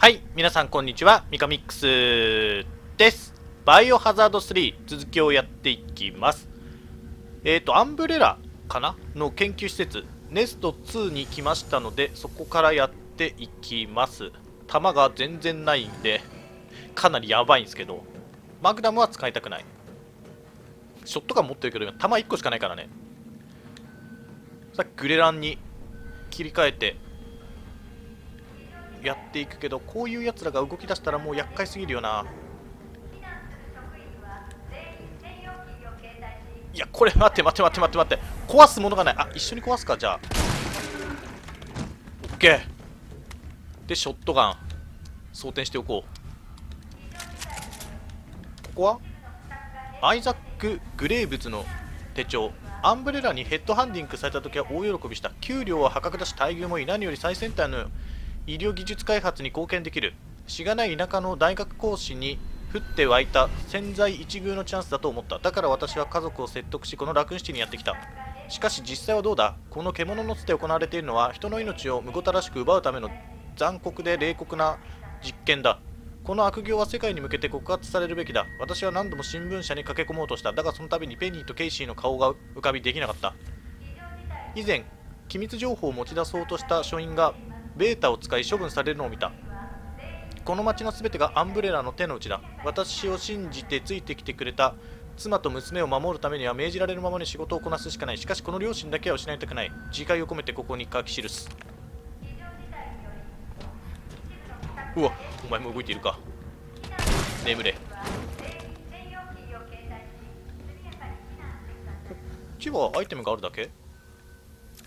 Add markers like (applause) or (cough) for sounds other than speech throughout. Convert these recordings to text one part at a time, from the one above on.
はい、皆さんこんにちは、ミカミックスです。バイオハザード3続きをやっていきます。えっ、ー、と、アンブレラかな？の研究施設、ネスト2に来ましたので、そこからやっていきます。弾が全然ないんで、かなりやばいんですけど、マグナムは使いたくない。ショットガン持ってるけど、弾1個しかないからね。さっきグレランに切り替えて、やっていくけどこういうやつらが動き出したらもう厄介すぎるよな。いやこれ待って待って待って待って待って。壊すものがない。あ一緒に壊すかじゃあ。OK でショットガン。装填しておこう。ここは？アイザック・グレーブズの手帳。アンブレラにヘッドハンディングされた時は大喜びした。給料は破格だし待遇もいい何より最先端の医療技術開発に貢献できる。しがない田舎の大学講師に降って湧いた潜在一遇のチャンスだと思った。だから私は家族を説得しこの楽園シティにやってきた。しかし実際はどうだ？この獣の巣で行われているのは人の命をむごたらしく奪うための残酷で冷酷な実験だ。この悪行は世界に向けて告発されるべきだ。私は何度も新聞社に駆け込もうとした。だがその度にペニーとケイシーの顔が浮かびできなかった。以前機密情報を持ち出そうとした書院がベータを使い処分されるのを見た。この町の全てがアンブレラの手の内だ。私を信じてついてきてくれた。妻と娘を守るためには命じられるままに仕事をこなすしかない。しかしこの両親だけは失いたくない。自戒を込めてここに書き記す。うわお前も動いているか。眠れ。こっちはアイテムがあるだけ？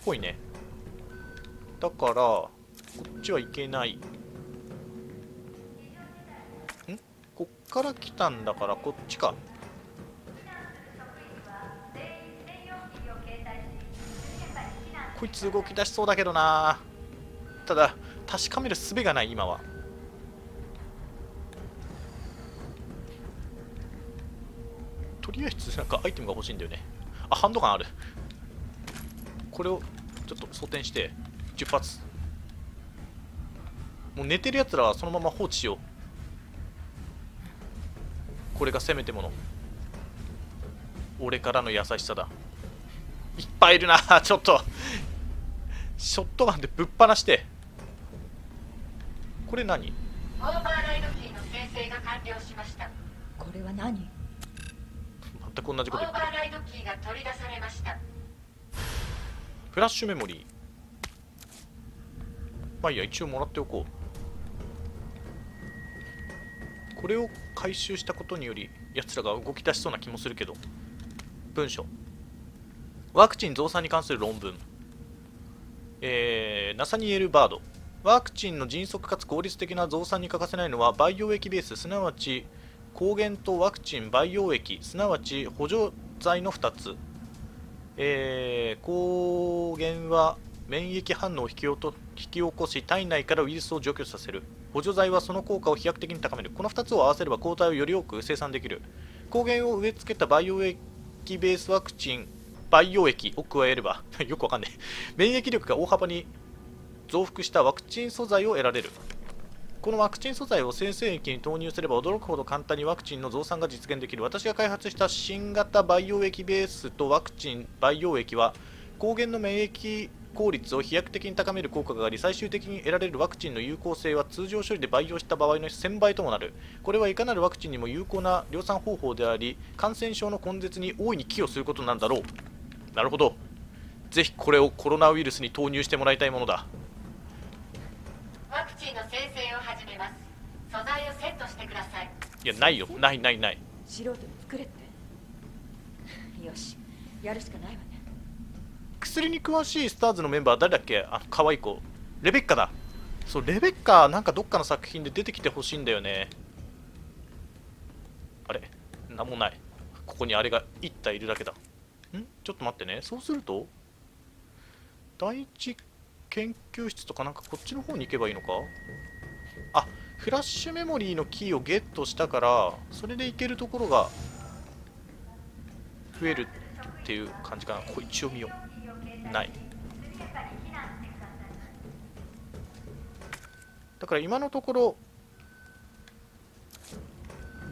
ぽいね。だからこっちはいけない。ん？こっから来たんだからこっちか。こいつ動き出しそうだけどな。ただ確かめる術がない今は。とりあえずなんかアイテムが欲しいんだよね。あハンドガンある。これをちょっと装填して10発。もう寝てるやつらはそのまま放置しよう。これがせめてもの。俺からの優しさだ。いっぱいいるな。(laughs) ちょっと。ショットガンでぶっ放して。これ何？オーバーライドキーの生成が完了しました。これは何？全く同じオーバこと言ってる。ーライドキーが取り出されました。フラッシュメモリー。まあいいや一応もらっておこうこれを回収したことにより奴らが動き出しそうな気もするけど。文書ワクチン増産に関する論文。えー、ナサニエル・バード。ワクチンの迅速かつ効率的な増産に欠かせないのは培養液ベースすなわち抗原とワクチン培養液すなわち補助剤の2つ。えー抗原は免疫反応を引き起と引き起こし体内からウイルスを除去させる。補助剤はその効果を飛躍的に高める。この2つを合わせれば抗体をより多く生産できる。抗原を植え付けた培養液ベースワクチン培養液を加えれば (laughs) よくわかんない免疫力が大幅に増幅したワクチン素材を得られる。このワクチン素材を生成液に投入すれば驚くほど簡単にワクチンの増産が実現できる。私が開発した新型培養液ベースとワクチン培養液は抗原の免疫効率を飛躍的に高める効果があり最終的に得られるワクチンの有効性は通常処理で培養した場合の1000倍ともなる。これはいかなるワクチンにも有効な量産方法であり感染症の根絶に大いに寄与することなんだろう。なるほど。ぜひこれをコロナウイルスに投入してもらいたいものだ。ワクチンの生成を始めます。素材をセットしてください。いやないよ。ないないない。素人に作れって。よし。やるしかないわね薬に詳しいスターズのメンバー誰だっけ？あの可愛い子。レベッカだ。そうレベッカなんかどっかの作品で出てきてほしいんだよね。あれ？なんもない。ここにあれが1体いるだけだ。ん？ちょっと待ってね。そうすると第一研究室とかなんかこっちの方に行けばいいのか？あフラッシュメモリーのキーをゲットしたからそれで行けるところが増えるっていう感じかな。これ一応見よう。ない。だから今のところ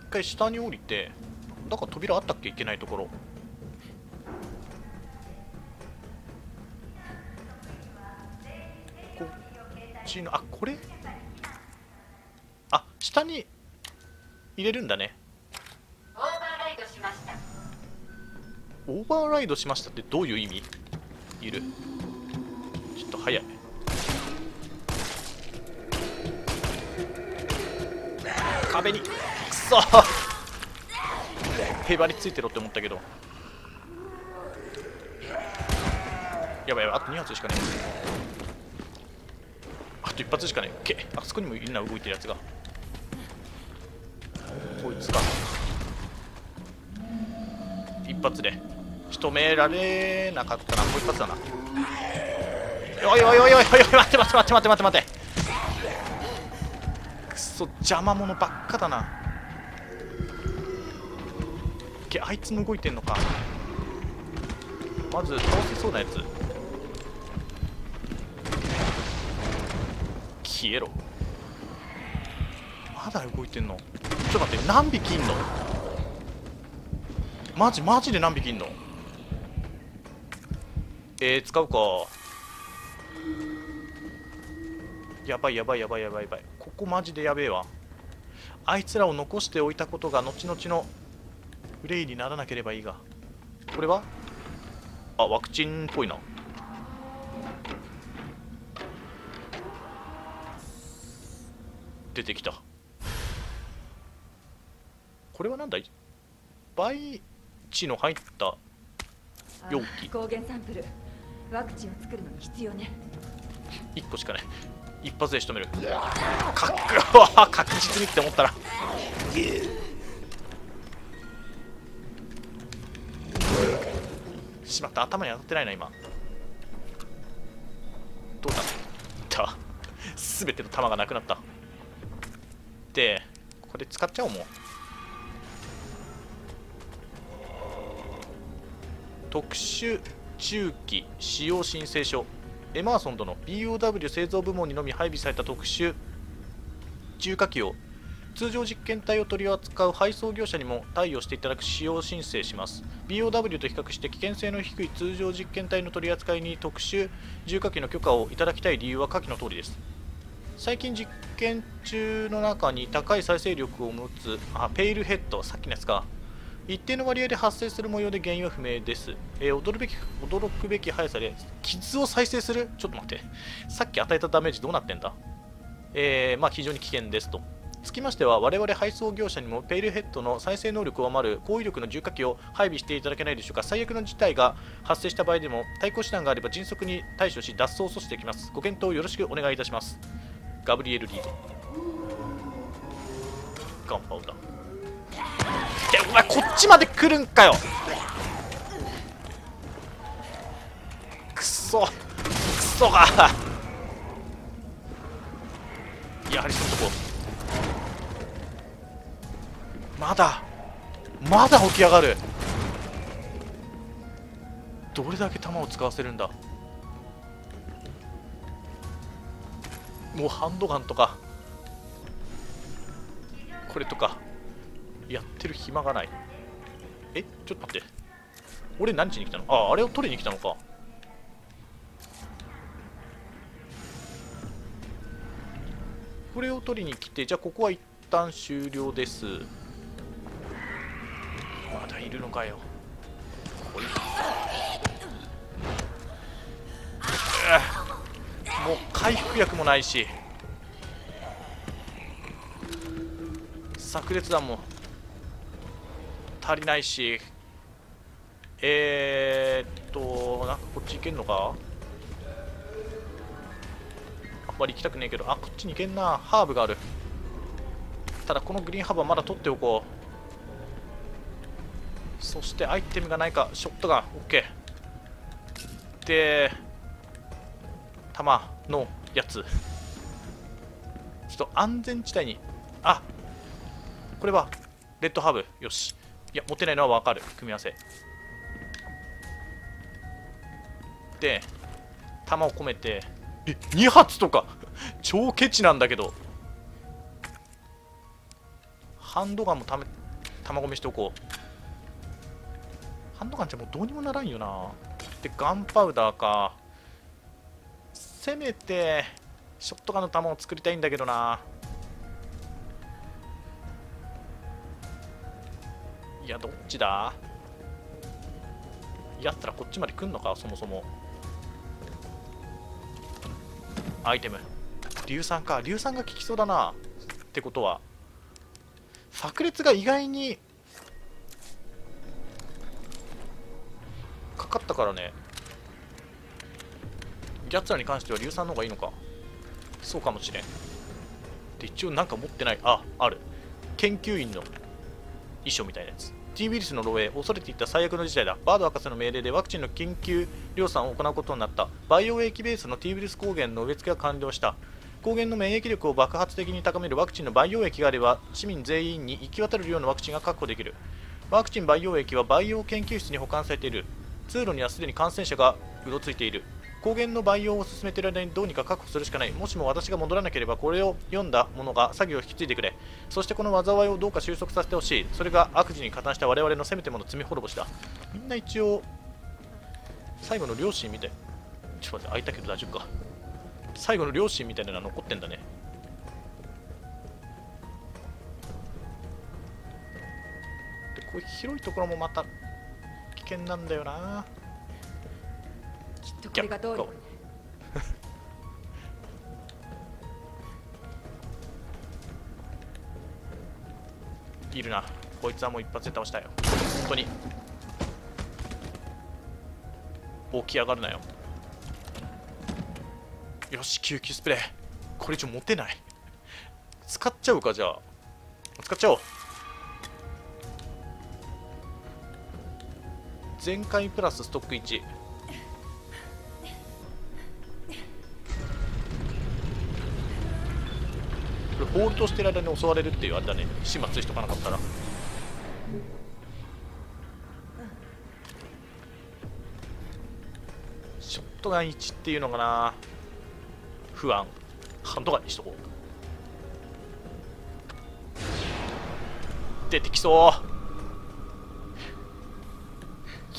一回下に降りてだから扉あったっけ？いけないところ。こっちのあこれ？あ下に入れるんだね。オーバーライドしました。オーバーライドしましたってどういう意味？いる。ちょっと早い。壁に。くそ。へばりついてろって思ったけど。やばいやばい。あと2発しかねえ。あと1発しかねえ。オッケー。あそこにもいるな動いてるやつが。こいつか。一発で。仕留められなかったな。もう一発だな。おいおいおいおいおい待って待って待って待って待ってくそ邪魔者ばっかだな。けあいつも動いてんのか。まず倒せそうなやつ。消えろ。まだ動いてんの？ちょっと待って何匹いんの？マジマジで何匹いんの？えー、使うか。やばいやばいやばいやばいやばい。ここマジでやべえわ。あいつらを残しておいたことが後々の憂いにならなければいいが。これは？あワクチンっぽいな。出てきた。これは何だい？培地の入った容器。抗原サンプル。ワクチンを作るのに必要ね。1個しかない。一発で仕留める。かっ確実にって思ったら。しまった。頭に当たってないな今。どうだった？全ての弾がなくなった。でこれ使っちゃおうもう。特殊中期使用申請書。エマーソンとの BOW 製造部門にのみ配備された特殊。重火器を通常実験体を取り扱う配送業者にも貸与していただく使用申請します。BOW と比較して危険性の低い通常実験体の取り扱いに特殊。重火器の許可をいただきたい理由は下記の通りです。最近実験中の中に高い再生力を持つあペイルヘッドさっきのやつか一定の割合で発生する模様で原因は不明です、えー驚くべき驚くべき速さで傷を再生する？ちょっと待って。さっき与えたダメージどうなってんだ？えーまあ非常に危険ですと。つきましては我々配送業者にもペイルヘッドの再生能力を上回る高威力の重火器を配備していただけないでしょうか。最悪の事態が発生した場合でも対抗手段があれば迅速に対処し脱走を阻止できます。ご検討よろしくお願いいたします。ガブリエル・リード。ガンパウダー。でお前こっちまで来るんかよ。くそ。くそが。やはりそのとこ。まだ。まだ起き上がる。どれだけ弾を使わせるんだ。もうハンドガンとか。これとか。やってる暇がない。えちょっと待って。俺何しに来たの？あああれを取りに来たのか。これを取りに来てじゃあここは一旦終了です。まだいるのかよ。こいつ。もう回復薬もないし。炸裂弾も。足りないし。えー、っとなんかこっち行けんのか？あんまり行きたくねえけど。あこっちに行けんな。ハーブがある。ただこのグリーンハーブはまだ取っておこう。そしてアイテムがないか。ショットガン。OK で弾のやつ。ちょっと安全地帯に。あこれはレッドハーブ。よし。いや持ってないのは分かる。組み合わせ。で弾を込めて。え2発とか。超ケチなんだけど。ハンドガンもため玉込みしておこう。ハンドガンってもうどうにもならんよな。でガンパウダーか。せめてショットガンの弾を作りたいんだけどな。いやどっちだ？やったらこっちまで来んのかそもそも。アイテム。硫酸か。硫酸が効きそうだな。ってことは。炸裂が意外にかかったからね。やつらに関しては硫酸の方がいいのか。そうかもしれん。で一応なんか持ってない。あある。研究員の衣装みたいなやつ。T ウイルスの漏洩恐れていた最悪の事態だ。バード博士の命令でワクチンの緊急量産を行うことになった。バイオ兵器ベースの T ウイルス抗原の植え付けが完了した。抗原の免疫力を爆発的に高めるワクチンの培養液があれば市民全員に行き渡る量のワクチンが確保できる。ワクチン培養液は培養研究室に保管されている。通路にはすでに感染者がうろついている。抗原の培養を進めている間にどうにか確保するしかない。もしも私が戻らなければこれを読んだ者が作業を引き継いでくれ。そしてこの災いをどうか収束させてほしい。それが悪事に加担した我々のせめてもの罪滅ぼしだ。みんな一応最後の両親みたいちょっと待って開いたけど大丈夫か。最後の両親みたいなのは残ってんだね。でこういう広いところもまた危険なんだよな。とこれがどうに。もね (laughs) いるな。こいつはもう一発で倒したよ。本当に。起き上がるなよ。よし救急スプレー。これ以上持てない。使っちゃうかじゃあ。使っちゃおう。全開プラスストック1これホールドしてる間に襲われるっていうあれだね。始末しとかなかったら。ショットガン1っていうのかな。不安。ハンドガンにしとこう。出てきそう。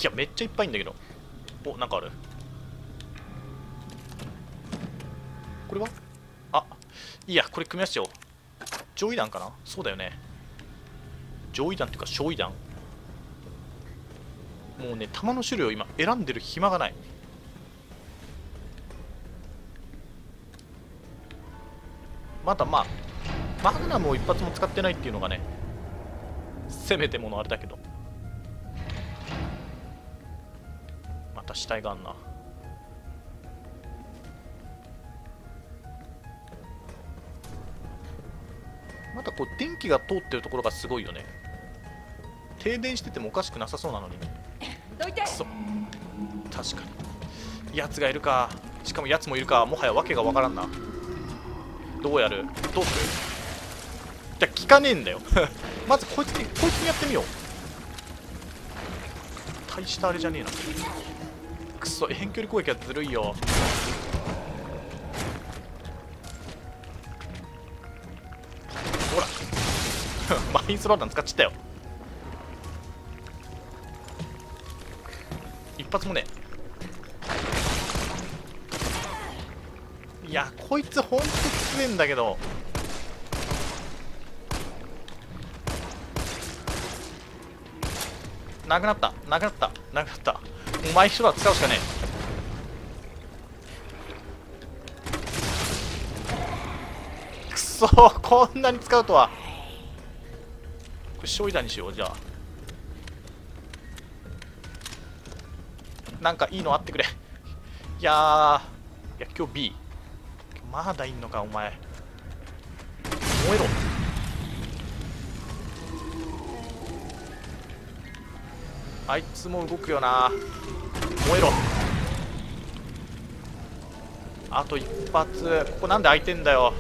いやめっちゃいっぱいんだけど。おなんかある。これは？あいいやこれ組み合わせちゃおう。上位弾かな？そうだよね。上位弾っていうか小位弾もうね弾の種類を今選んでる暇がない。まだまあマグナムを一発も使ってないっていうのがねせめてものあれだけど。また死体があんな。またこう電気が通ってるところがすごいよね。停電しててもおかしくなさそうなのにくそ。確かに。奴がいるか。しかも奴もいるか。もはや訳がわからんな。どうやる？どうする？じゃあ聞かねえんだよ。(laughs) まずこいつにこいつにやってみよう。大したあれじゃねえな。くそ遠距離攻撃はずるいよ (laughs) マインスローダン使っちゃったよ。一発もね。いやこいつほんと強えんだけど。なくなった。なくなった。なくなった。お前一は使うしかねえ。くそこんなに使うとは。れ勝利弾にしようじゃあ。なんかいいのあってくれ。いやー。いや今日 B まだいんのかお前。燃えろ。あいつも動くよな。燃えろ。あと一発。ここなんで開いてんだよ。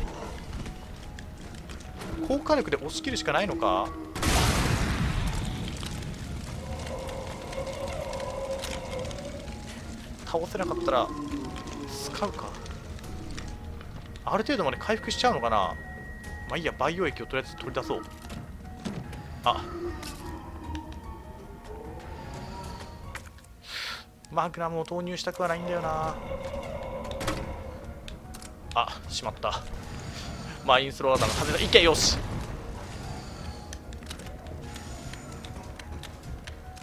高火力で押し切るしかないのか。倒せなかったら使うか。ある程度まで回復しちゃうのかな。まあいいや培養液をとりあえず取り出そう。あ。マグナムを投入したくはないんだよな。あしまった。マインスローダーの外れいけよし。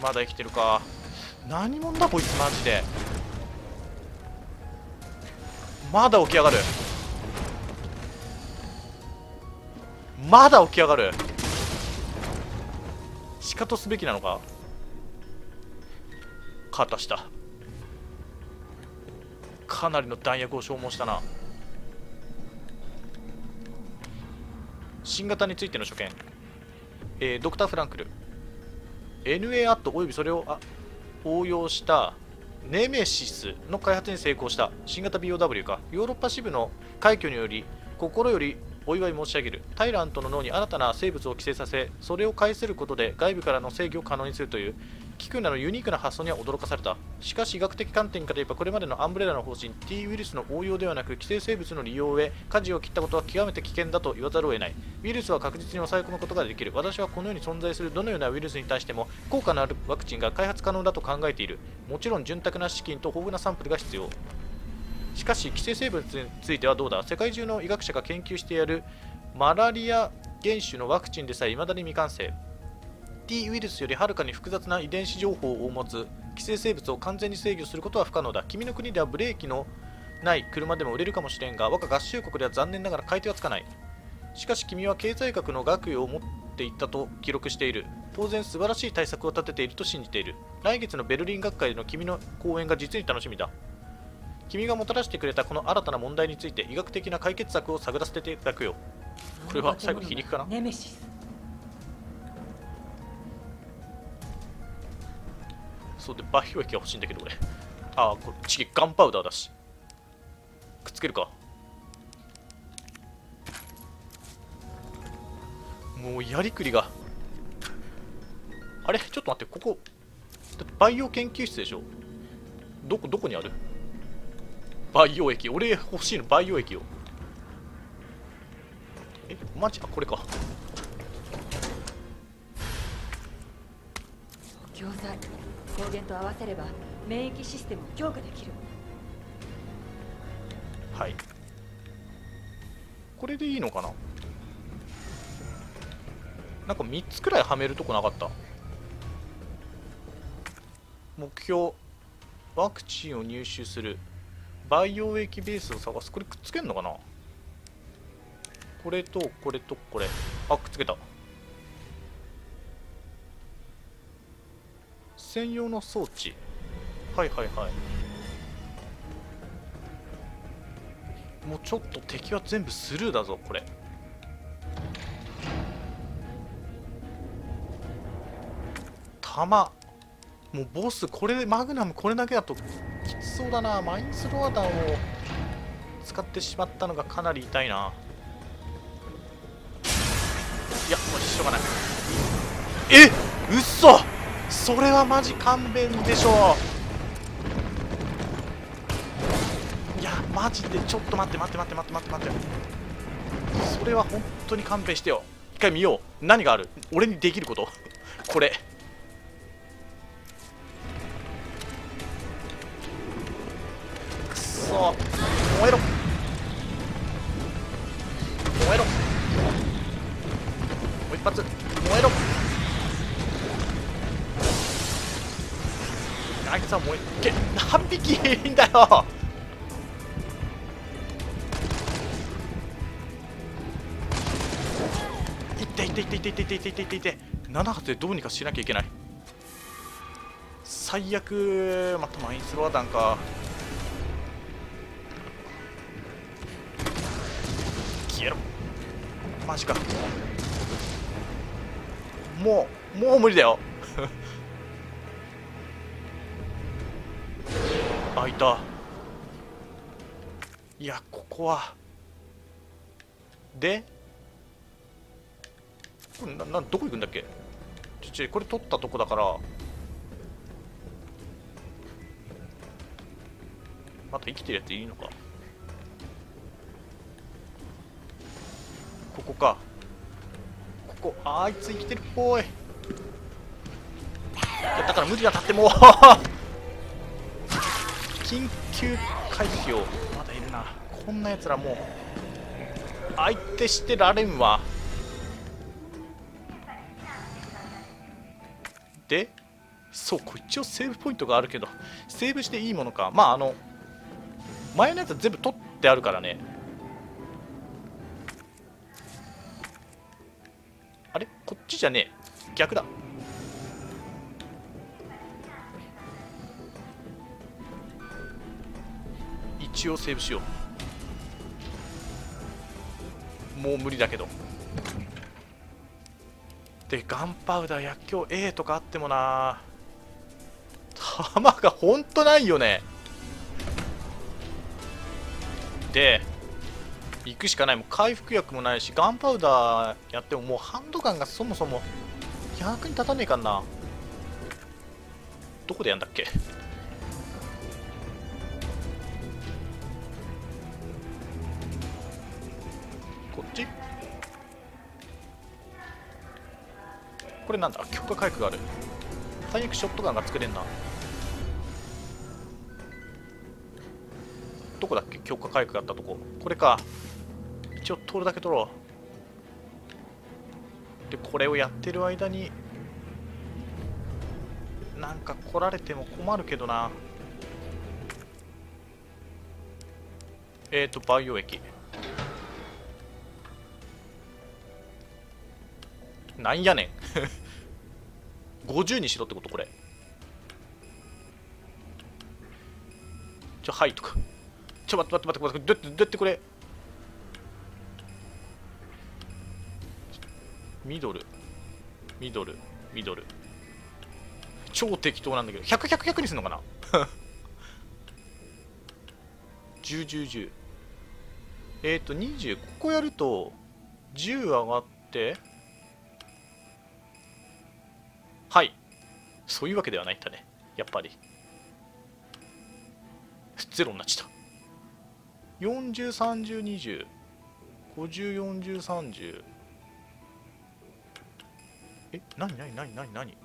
まだ生きてるか。何者だこいつマジで。まだ起き上がる。まだ起き上がる。しかとすべきなのか。カータした。かなりの弾薬を消耗したな。新型についての所見、えードクター・フランクル。NA アットおよびそれをあ応用した。ネメシスの開発に成功した新型 BOW か。ヨーロッパ支部の快挙により心よりお祝い申し上げる。タイラントの脳に新たな生物を寄生させそれを介することで外部からの制御を可能にするというキクナのユニークな発想には驚かされた。しかし医学的観点から言えばこれまでのアンブレラの方針 T ウイルスの応用ではなく寄生生物の利用へ舵を切ったことは極めて危険だと言わざるを得ない。ウイルスは確実に抑え込むことができる。私はこの世に存在するどのようなウイルスに対しても効果のあるワクチンが開発可能だと考えている。もちろん潤沢な資金と豊富なサンプルが必要。しかし寄生生物についてはどうだ？世界中の医学者が研究してやるマラリア原種のワクチンでさえ未だに未完成。T ウイルスよりはるかに複雑な遺伝子情報を持つ寄生生物を完全に制御することは不可能だ。君の国ではブレーキのない車でも売れるかもしれんが我が合衆国では残念ながら買い手はつかない。しかし君は経済学の学位を持っていったと記録している。当然素晴らしい対策を立てていると信じている。来月のベルリン学会での君の講演が実に楽しみだ。君がもたらしてくれたこの新たな問題について医学的な解決策を探らせていただくよ。これは最後皮肉かな？ネメシス。そうで培養液が欲しいんだけど俺。ああこれチキガンパウダーだし。くっつけるか。もうやりくりが。あれ？ちょっと待ってここ。だって培養研究室でしょ？どこどこにある？培養液俺欲しいの培養液を。えマジ？かこれか。補強剤抗原と合わせれば免疫システムを強化できるはいこれでいいのかななんか3つくらいはめるとこなかった目標ワクチンを入手する培養液ベースを探すこれくっつけんのかなこれとこれとこれあくっつけた専用の装置。はいはいはい。もうちょっと敵は全部スルーだぞこれ。弾。もうボスこれマグナムこれだけだときつそうだな。マインスローダーを使ってしまったのがかなり痛いな。いやもうしょうがない。えうっそそれはマジ勘弁でしょう。いやマジでちょっと待って待って待って待って待って待って。それは本当に勘弁してよ。一回見よう。何がある？俺にできること？(laughs) これ。くそ。燃えろ。燃えろ。もう一発。燃えろ。あいつは燃えけ何匹いんだよ。いっていっていっていっていっていっていっていっていって。7発でどうにかしなきゃいけない。最悪またマインスローダンか。消えろ。マジか。もうもう無理だよ。いた。いやここは。でこれななどこ行くんだっけ？ちょちょこれ取ったとこだから。また生きてるやついいのか。ここか。ここあいつ生きてるっぽい。だから無理だたってもう。緊急回避をまだいるな。こんなやつらもう相手してられんわ。でそうこれ一応セーブポイントがあるけどセーブしていいものか。まああの前のやつは全部取ってあるからね。あれ？こっちじゃねえ。逆だ。一応セーブしよう。もう無理だけど。でガンパウダー薬莢 A とかあってもな。弾がほんとないよね。で行くしかない。もう回復薬もないしガンパウダーやってももうハンドガンがそもそも役に立たねえかんな。どこでやんだっけ？これなんだ？強化回復がある。最悪ショットガンが作れんな。どこだっけ？強化回復があったとこ。これか。一応取るだけ取ろう。でこれをやってる間になんか来られても困るけどな。えーと培養液なんやねん。(laughs) 50にしろってことこれ。ちょはいとか。ちょ待って待って待って待って。どうやってどうやってこれ？ミドル。ミドル。ミドル。超適当なんだけど。100100にするのかな？(laughs) 101010えっ、ー、と20ここやると10上がってはい。そういうわけではないんだね。やっぱり。ゼロになっちゃった403020504030えなになになになになに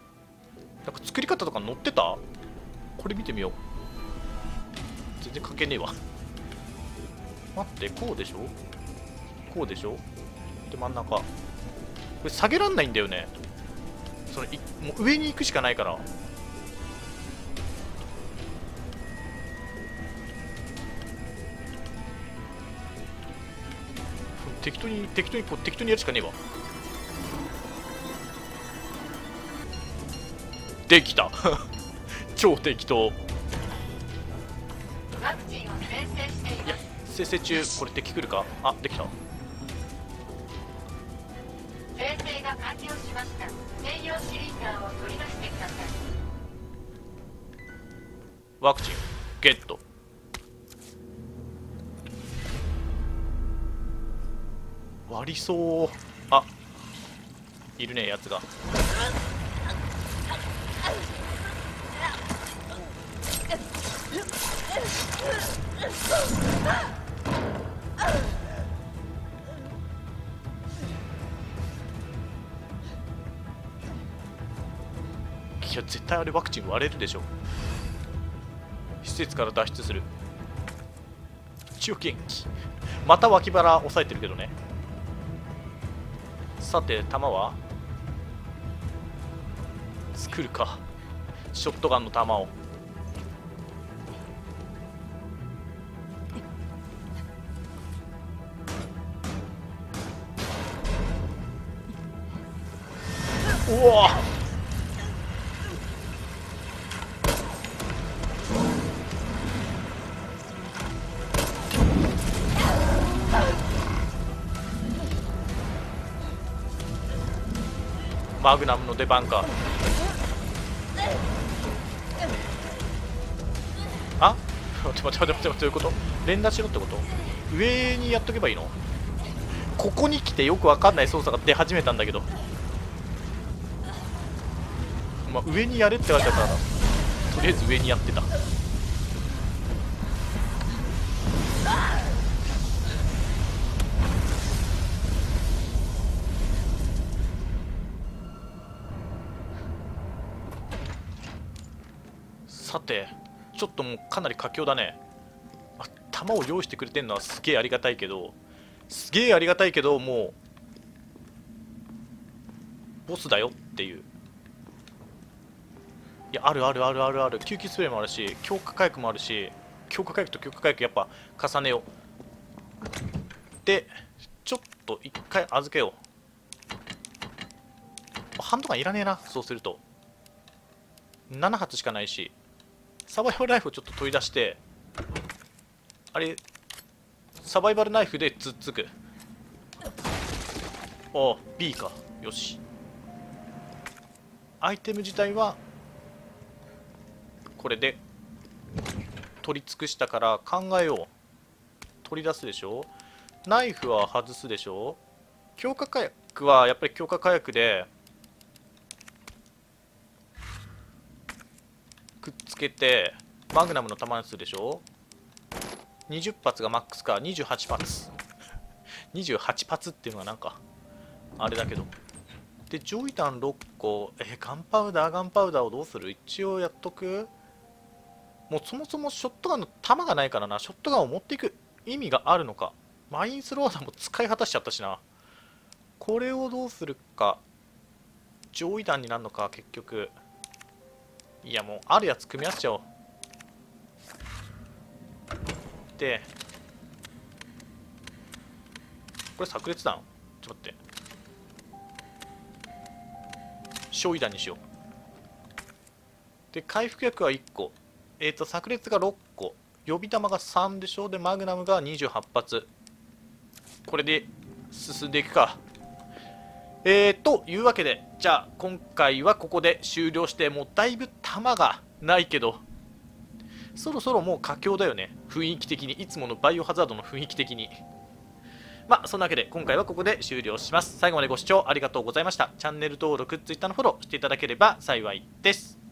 なんか作り方とか載ってた？これ見てみよう。全然関係ねえわ。待ってこうでしょ？こうでしょ？で真ん中。これ下げらんないんだよね。そのいもう上に行くしかないから。適当に適当にこう適当にやるしかねえわ。できた。(laughs) 超適当。いいや生成中これ敵来るか？あできた。生成が完了しました。専用シリンダーを取り出してくださいワクチンゲット。割りそう。あいるねやつが。(laughs) 対あれワクチン割れるでしょ。施設から脱出する。一応元気また脇腹押さえてるけどね。さて弾は？作るか。ショットガンの弾を。マグナムの出番か。あ？(laughs) 待って待って待って待ってどういうこと？連打しろってこと？上にやっとけばいいの？ここに来てよくわかんない操作が出始めたんだけど。まあ上にやれって言われたからとりあえず上にやってた。さてちょっともうかなり佳境だね。あ弾を用意してくれてんのはすげえありがたいけどすげえありがたいけどもうボスだよっていう。いやあるあるあるあるある。救急スプレーもあるし強化回復もあるし強化回復と強化回復やっぱ重ねよう。でちょっと一回預けよう。ハンドガンいらねえなそうすると。7発しかないし。サバイバルナイフをちょっと取り出してあれサバイバルナイフでつっつく。あ B か。よし。アイテム自体はこれで取り尽くしたから考えよう取り出すでしょ。ナイフは外すでしょ。強化火薬はやっぱり強化火薬でくっつけてマグナムの弾にするでしょ？20発がマックスか28発。28発っていうのがなんかあれだけど。でジョイダン6個えガンパウダーガンパウダーをどうする？一応やっとく？もうそもそもショットガンの弾がないからな。ショットガンを持っていく。意味があるのか。マインスローダーも使い果たしちゃったしな。これをどうするか。上位段になるのか結局。いやもうあるやつ組み合わせちゃおう。でこれ炸裂弾？ちょっと待って。焼夷弾にしよう。で回復薬は1個。えっ、ー、と炸裂が6個。予備弾が3でしょ？でマグナムが28発。これで進んでいくか。えー、というわけでじゃあ今回はここで終了してもうだいぶ弾がないけどそろそろもう佳境だよね。雰囲気的に。いつものバイオハザードの雰囲気的に。まあそんなわけで今回はここで終了します。最後までご視聴ありがとうございました。チャンネル登録 Twitter のフォローしていただければ幸いです。